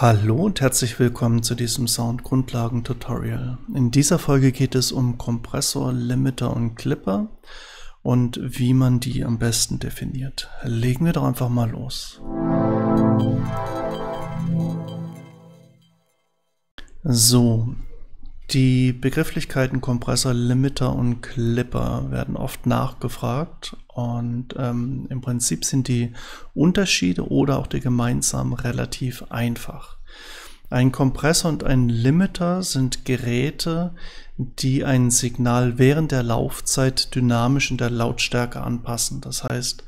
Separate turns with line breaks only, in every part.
Hallo und herzlich willkommen zu diesem Sound-Grundlagen-Tutorial. In dieser Folge geht es um Kompressor, Limiter und Clipper und wie man die am besten definiert. Legen wir doch einfach mal los. So, die Begrifflichkeiten Kompressor, Limiter und Clipper werden oft nachgefragt und ähm, im Prinzip sind die Unterschiede oder auch die gemeinsamen relativ einfach. Ein Kompressor und ein Limiter sind Geräte, die ein Signal während der Laufzeit dynamisch in der Lautstärke anpassen. Das heißt,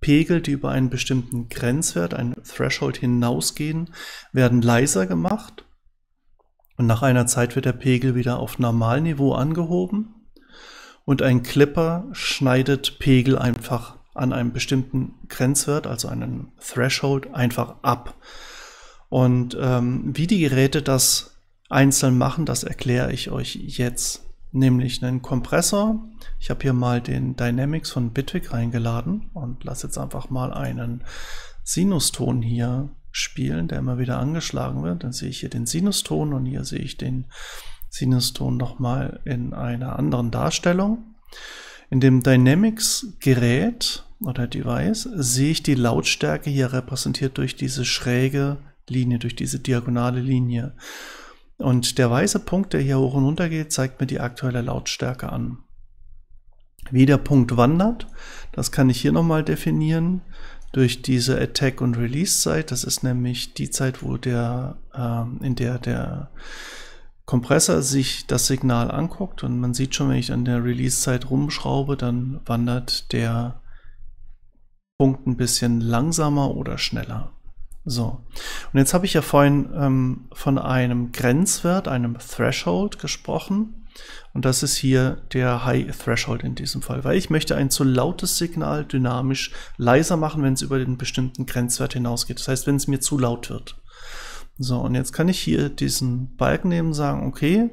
Pegel, die über einen bestimmten Grenzwert, ein Threshold hinausgehen, werden leiser gemacht und nach einer Zeit wird der Pegel wieder auf Normalniveau angehoben und ein Clipper schneidet Pegel einfach an einem bestimmten Grenzwert, also einen Threshold, einfach ab. Und ähm, wie die Geräte das einzeln machen, das erkläre ich euch jetzt. Nämlich einen Kompressor. Ich habe hier mal den Dynamics von Bitwig reingeladen und lasse jetzt einfach mal einen Sinuston hier spielen, der immer wieder angeschlagen wird. Dann sehe ich hier den Sinuston und hier sehe ich den Sinuston nochmal in einer anderen Darstellung. In dem Dynamics-Gerät oder Device sehe ich die Lautstärke hier repräsentiert durch diese schräge Linie, durch diese diagonale Linie. Und der weiße Punkt, der hier hoch und runter geht, zeigt mir die aktuelle Lautstärke an. Wie der Punkt wandert, das kann ich hier nochmal definieren durch diese Attack- und Release-Zeit. Das ist nämlich die Zeit, wo der, äh, in der der Kompressor sich das Signal anguckt und man sieht schon, wenn ich an der Release-Zeit rumschraube, dann wandert der Punkt ein bisschen langsamer oder schneller. So, und jetzt habe ich ja vorhin ähm, von einem Grenzwert, einem Threshold gesprochen. Und das ist hier der High Threshold in diesem Fall, weil ich möchte ein zu lautes Signal dynamisch leiser machen, wenn es über den bestimmten Grenzwert hinausgeht. Das heißt, wenn es mir zu laut wird. So, und jetzt kann ich hier diesen Balken nehmen und sagen, okay,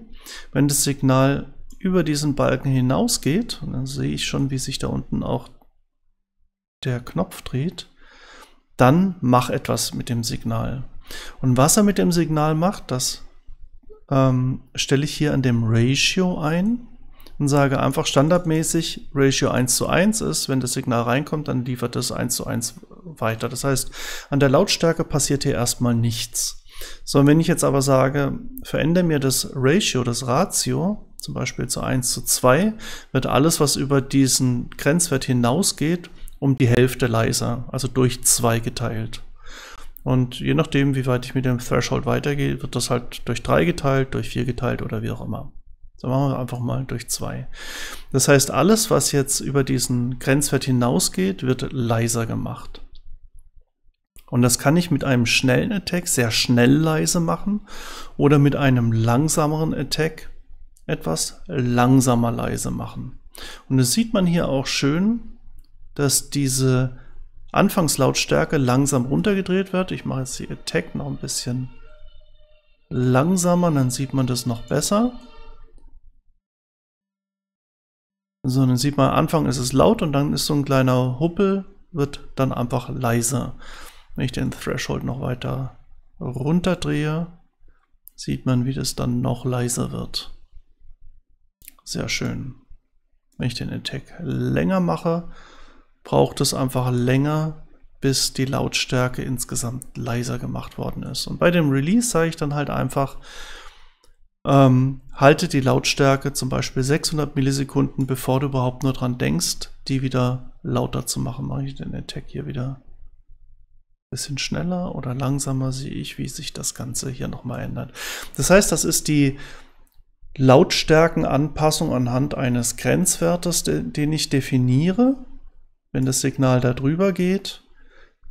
wenn das Signal über diesen Balken hinausgeht, und dann sehe ich schon, wie sich da unten auch der Knopf dreht, dann mach etwas mit dem Signal. Und was er mit dem Signal macht, das ähm, stelle ich hier an dem Ratio ein und sage einfach standardmäßig Ratio 1 zu 1 ist, wenn das Signal reinkommt, dann liefert es 1 zu 1 weiter. Das heißt, an der Lautstärke passiert hier erstmal nichts. So, wenn ich jetzt aber sage, verändere mir das Ratio, das Ratio, zum Beispiel zu 1 zu 2, wird alles, was über diesen Grenzwert hinausgeht, um die Hälfte leiser, also durch 2 geteilt. Und je nachdem, wie weit ich mit dem Threshold weitergehe, wird das halt durch 3 geteilt, durch 4 geteilt oder wie auch immer. So machen wir einfach mal durch 2. Das heißt, alles, was jetzt über diesen Grenzwert hinausgeht, wird leiser gemacht. Und das kann ich mit einem schnellen Attack sehr schnell leise machen oder mit einem langsameren Attack etwas langsamer leise machen. Und das sieht man hier auch schön, dass diese Anfangslautstärke langsam runtergedreht wird. Ich mache jetzt die Attack noch ein bisschen langsamer, dann sieht man das noch besser. So, dann sieht man, am Anfang ist es laut und dann ist so ein kleiner Huppel, wird dann einfach leiser. Wenn ich den Threshold noch weiter runterdrehe, sieht man, wie das dann noch leiser wird. Sehr schön. Wenn ich den Attack länger mache, braucht es einfach länger, bis die Lautstärke insgesamt leiser gemacht worden ist. Und bei dem Release sage ich dann halt einfach, ähm, halte die Lautstärke zum Beispiel 600 Millisekunden, bevor du überhaupt nur dran denkst, die wieder lauter zu machen. Mache ich den Attack hier wieder ein bisschen schneller oder langsamer, sehe ich, wie sich das Ganze hier nochmal ändert. Das heißt, das ist die Lautstärkenanpassung anhand eines Grenzwertes, den ich definiere wenn das Signal da drüber geht,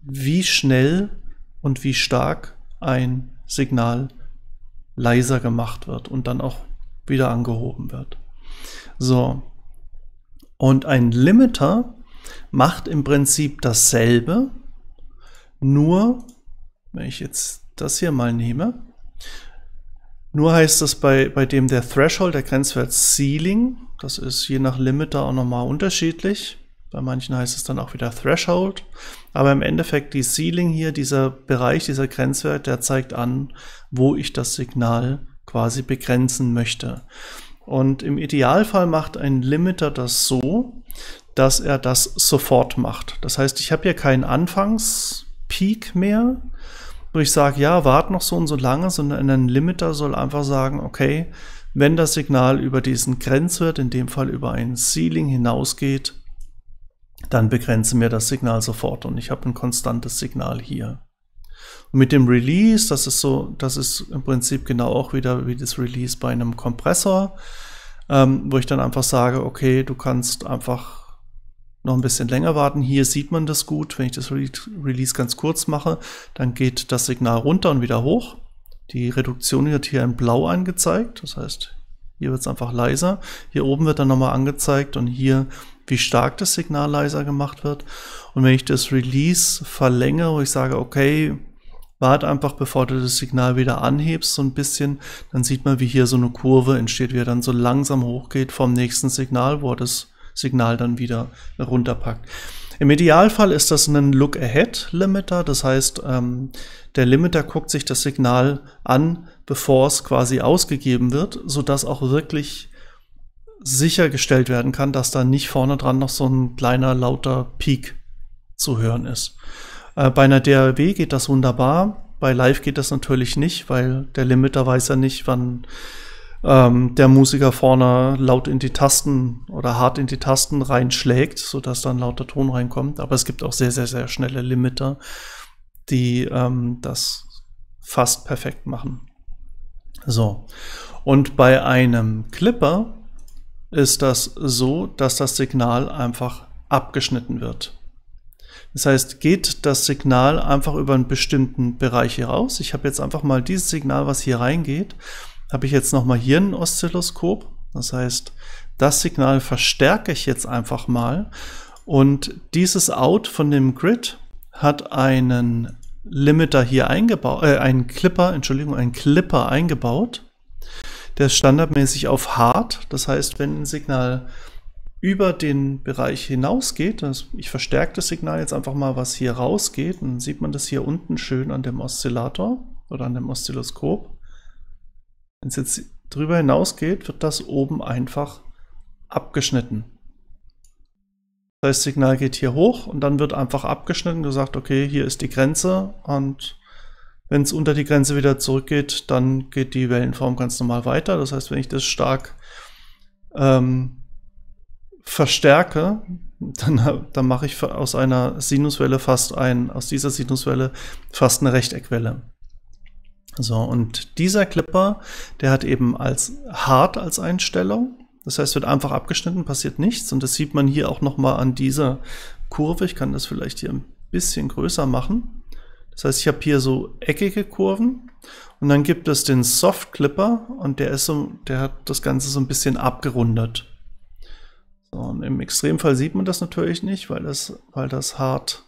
wie schnell und wie stark ein Signal leiser gemacht wird und dann auch wieder angehoben wird. So. Und ein Limiter macht im Prinzip dasselbe, nur, wenn ich jetzt das hier mal nehme, nur heißt das bei, bei dem der Threshold, der Grenzwert Ceiling, das ist je nach Limiter auch nochmal unterschiedlich, Bei manchen heißt es dann auch wieder Threshold. Aber im Endeffekt die Ceiling hier, dieser Bereich, dieser Grenzwert, der zeigt an, wo ich das Signal quasi begrenzen möchte. Und im Idealfall macht ein Limiter das so, dass er das sofort macht. Das heißt, ich habe hier keinen Anfangspeak mehr, wo ich sage, ja, warte noch so und so lange, sondern ein Limiter soll einfach sagen, okay, wenn das Signal über diesen Grenzwert, in dem Fall über ein Ceiling hinausgeht, dann begrenzen wir das Signal sofort und ich habe ein konstantes Signal hier. Und mit dem Release, das ist so, das ist im Prinzip genau auch wieder wie das Release bei einem Kompressor, ähm, wo ich dann einfach sage, okay, du kannst einfach noch ein bisschen länger warten. Hier sieht man das gut. Wenn ich das Release ganz kurz mache, dann geht das Signal runter und wieder hoch. Die Reduktion wird hier in blau angezeigt. Das heißt, hier wird es einfach leiser. Hier oben wird dann nochmal angezeigt und hier wie stark das Signal leiser gemacht wird. Und wenn ich das Release verlängere, wo ich sage, okay, warte einfach, bevor du das Signal wieder anhebst, so ein bisschen, dann sieht man, wie hier so eine Kurve entsteht, wie er dann so langsam hochgeht vom nächsten Signal, wo er das Signal dann wieder runterpackt. Im Idealfall ist das ein Look-Ahead-Limiter, das heißt, ähm, der Limiter guckt sich das Signal an, bevor es quasi ausgegeben wird, sodass auch wirklich sichergestellt werden kann, dass da nicht vorne dran noch so ein kleiner lauter Peak zu hören ist. Äh, bei einer DAW geht das wunderbar. Bei Live geht das natürlich nicht, weil der Limiter weiß ja nicht, wann ähm, der Musiker vorne laut in die Tasten oder hart in die Tasten reinschlägt, sodass dann lauter Ton reinkommt. Aber es gibt auch sehr, sehr, sehr schnelle Limiter, die ähm, das fast perfekt machen. So. Und bei einem Clipper ist das so, dass das Signal einfach abgeschnitten wird. Das heißt, geht das Signal einfach über einen bestimmten Bereich hier raus. Ich habe jetzt einfach mal dieses Signal, was hier reingeht, habe ich jetzt nochmal hier ein Oszilloskop. Das heißt, das Signal verstärke ich jetzt einfach mal. Und dieses Out von dem Grid hat einen Limiter hier eingebaut, äh, einen Clipper, Entschuldigung, einen Clipper eingebaut. Der ist standardmäßig auf Hard. Das heißt, wenn ein Signal über den Bereich hinausgeht, also ich verstärke das Signal jetzt einfach mal, was hier rausgeht, dann sieht man das hier unten schön an dem Oszillator oder an dem Oszilloskop. Wenn es jetzt drüber hinausgeht, wird das oben einfach abgeschnitten. Das heißt, Signal geht hier hoch und dann wird einfach abgeschnitten, gesagt, okay, hier ist die Grenze und wenn es unter die Grenze wieder zurückgeht, dann geht die Wellenform ganz normal weiter. Das heißt, wenn ich das stark ähm, verstärke, dann, dann mache ich aus einer Sinuswelle fast ein, aus dieser Sinuswelle fast eine Rechteckwelle. So, und dieser Clipper, der hat eben als hart als Einstellung. Das heißt, wird einfach abgeschnitten, passiert nichts. Und das sieht man hier auch nochmal an dieser Kurve. Ich kann das vielleicht hier ein bisschen größer machen. Das heißt, ich habe hier so eckige Kurven und dann gibt es den Soft Clipper und der ist so, der hat das Ganze so ein bisschen abgerundet. So, und im Extremfall sieht man das natürlich nicht, weil das, weil das hart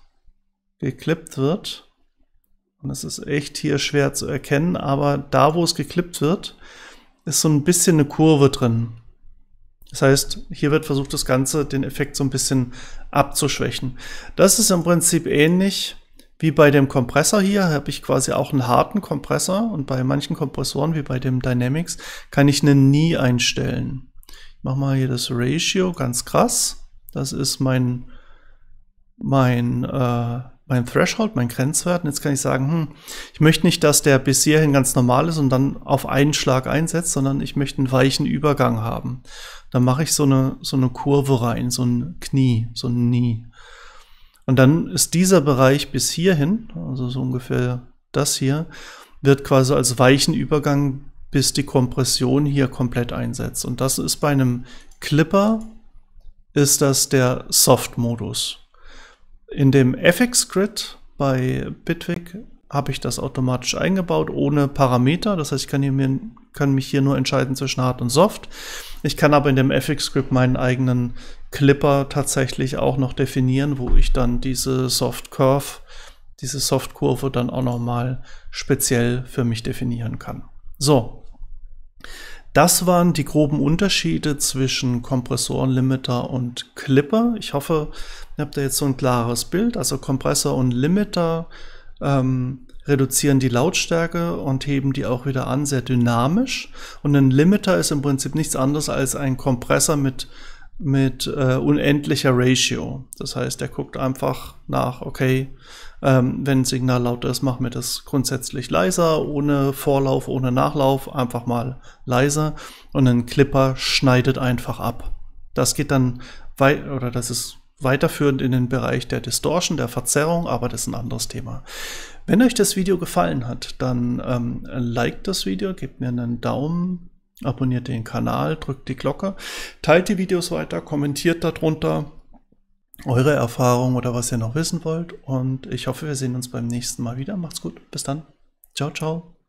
geklippt wird. Und es ist echt hier schwer zu erkennen, aber da, wo es geklippt wird, ist so ein bisschen eine Kurve drin. Das heißt, hier wird versucht, das Ganze, den Effekt so ein bisschen abzuschwächen. Das ist im Prinzip ähnlich wie bei dem Kompressor hier habe ich quasi auch einen harten Kompressor und bei manchen Kompressoren wie bei dem Dynamics kann ich einen Nie einstellen. Ich mache mal hier das Ratio ganz krass. Das ist mein, mein, äh, mein Threshold, mein Grenzwert. Und jetzt kann ich sagen, hm, ich möchte nicht, dass der bis hierhin ganz normal ist und dann auf einen Schlag einsetzt, sondern ich möchte einen weichen Übergang haben. Dann mache ich so eine, so eine Kurve rein, so ein Knie, so ein Nie. Und dann ist dieser Bereich bis hierhin, also so ungefähr das hier, wird quasi als weichen Übergang, bis die Kompression hier komplett einsetzt. Und das ist bei einem Clipper, ist das der Soft-Modus. In dem FX-Grid bei Bitwig habe ich das automatisch eingebaut, ohne Parameter. Das heißt, ich kann, hier, kann mich hier nur entscheiden zwischen Hard und Soft. Ich kann aber in dem FX-Script meinen eigenen Clipper tatsächlich auch noch definieren, wo ich dann diese Soft Curve, diese Soft Kurve dann auch noch mal speziell für mich definieren kann. So, Das waren die groben Unterschiede zwischen Kompressoren, Limiter und Clipper. Ich hoffe, ihr habt da jetzt so ein klares Bild. Also Kompressor und Limiter ähm, reduzieren die Lautstärke und heben die auch wieder an, sehr dynamisch. Und ein Limiter ist im Prinzip nichts anderes als ein Kompressor mit mit äh, unendlicher Ratio. Das heißt, er guckt einfach nach, okay, ähm, wenn ein Signal lauter ist, machen wir das grundsätzlich leiser, ohne Vorlauf, ohne Nachlauf, einfach mal leiser. Und ein Clipper schneidet einfach ab. Das geht dann weit, oder das ist weiterführend in den Bereich der Distortion, der Verzerrung, aber das ist ein anderes Thema. Wenn euch das Video gefallen hat, dann ähm, liked das Video, gebt mir einen Daumen abonniert den Kanal, drückt die Glocke, teilt die Videos weiter, kommentiert darunter eure Erfahrungen oder was ihr noch wissen wollt. Und ich hoffe, wir sehen uns beim nächsten Mal wieder. Macht's gut. Bis dann. Ciao, ciao.